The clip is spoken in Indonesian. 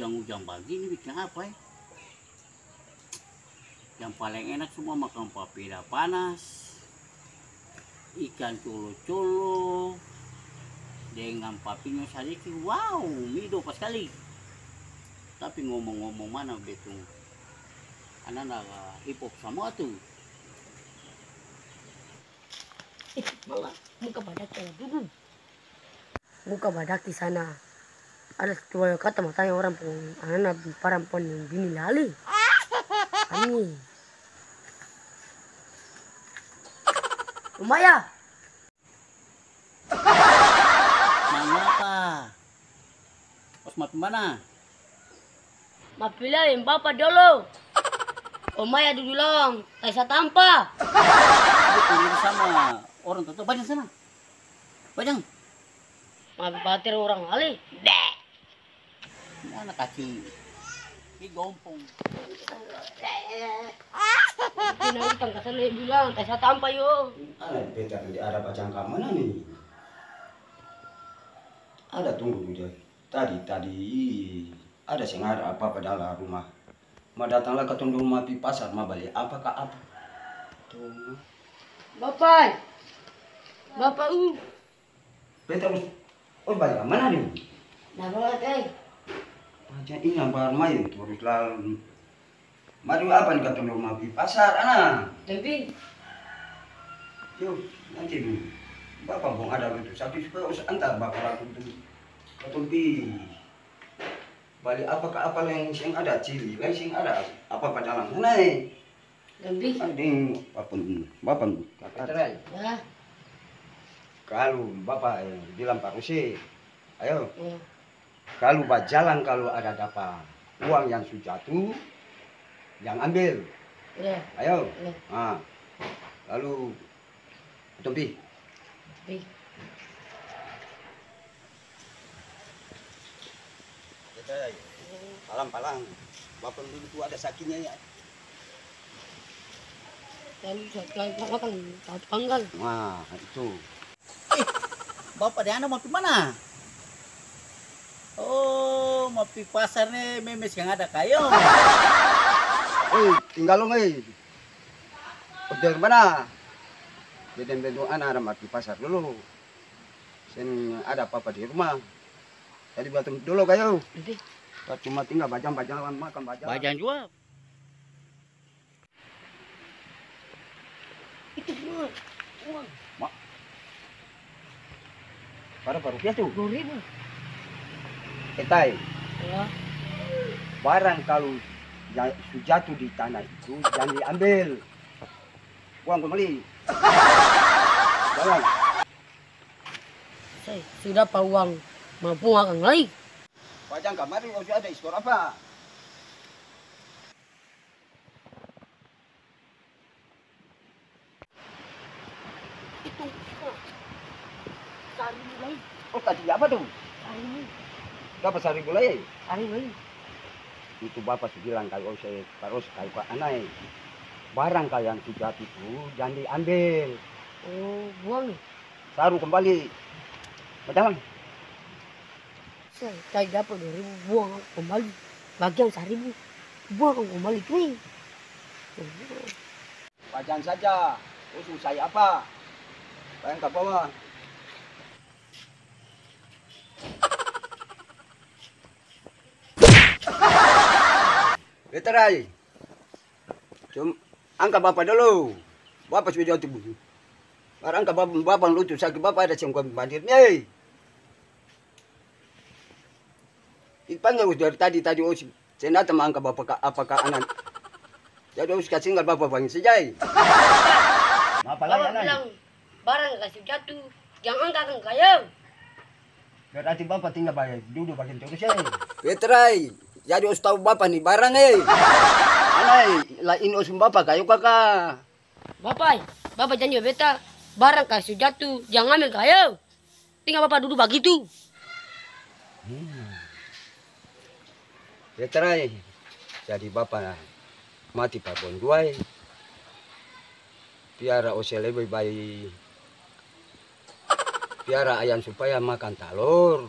apa ya? Yang paling enak semua makan papeda panas, ikan colo-colo, dengan papinya sedikit. Wow, mido pas sekali. Tapi ngomong-ngomong mana betul? Anak-anak hip hop semua tuh. Eh, malah muka badak kayak dulu. Muka badak di sana. Ada dua kata matanya orang pun anak perempuan yang bini lali. Kami. Umaya, Mengapa? Pas mati mana? mapilain bapak dulu. Umaya dulu lang, kaisa tampa. Dia kuliah sama orang tua. Bajang sana. Bajang. Mapipatir orang lali. Dek. Ini anak kaki. Ini gompong. Pinagutang kasal bilang, kaisa tampa yo. Ada beta di Arab acang mana nih? Ada tunggu dulu Tadi tadi ada sing ada apa pada dalam rumah. Ma datanglah ke tunduk rumah pi pasar ma balik apakah apa? Tuh. Bapak. Bapak u. Beta harus oh balik mana nih? Nah, bapak eh. Macam ini yang baru main terus lalu. Mari apa nih ke tunduk rumah pi pasar anak? Tapi Yuk nanti dulu. Bapak bong ada itu satu supaya usah antar bapak laku itu ketumpi. Balik apakah apa yang sing ada cili, lain sing ada apa pada dalam sana eh. tapi Ada apa pun bapak kata ya. kalau bapak eh, bilang Pak Rusi, ayo ya. Kalau berjalan kalau ada dapat uang yang sudah jatuh, yang ambil, Ya, ayo. ya. Ah, lalu ketumpi. Tapi Palang-palang. Bapak dulu tuh ada sakitnya ya. tahu panggal. Wah, itu. Bapak di anak mau pi mana? Oh, mau pi pasar nih memes yang ada kayo. Eh, tinggal lo eh. Udah mana? Beden beden anak ada mati pasar dulu. Sen ada apa-apa di rumah. Tadi batu dulu kayo. Cuma tinggal bajang-bajang makan bajang. Bajang juga. itu uang. Uang Para baru dia tuh. dua ribu. Ketai. Ya. Barang kalau ya- jatuh di tanah itu jangan diambil. Uang kembali. Jangan. Saya sudah pak uang mampu akan lagi. Bajang kamar itu ada skor apa? Itu. Lagi. Oh tadi apa tuh? Lagi. Dapat sari gulai. Sari lagi. Itu bapak sudah bilang kalau saya terus kalau pak anai. Barang kalian sudah itu jangan diambil. Oh, buang nih. Saru kembali. Betul? Saya, dapat dua ribu buang kembali. Bagian seribu buang kembali tuh. Bajang saja. Usul saya apa? Bayang ke bawah. Veterai. Cum, angkat bapak dulu. Bapak sudah jauh tubuh. Barang ke bapak, bapak lutu sakit bapak ada cengkok bandirnya. Ipanggil dari tadi tadi saya datang angkat bapak ka- apakah anak. Jadi harus kasih tinggal bapak bangin saja. eh. Apa Bapak bilang barang kasih jatuh. Jangan angkat kan kayu. Berarti bapak tinggal bayar duduk bagian terus ya. Petrai, jadi harus tahu bapak nih barang eh. Anai, lain usum bapak kayu kakak. Bapak, bapak janji beta barang kasih jatuh. Jangan ambil kayu. Tinggal bapak duduk begitu. Petrai, jadi bapak mati pak bonduai. Piara ose lebih baik. Piara ayam supaya makan telur.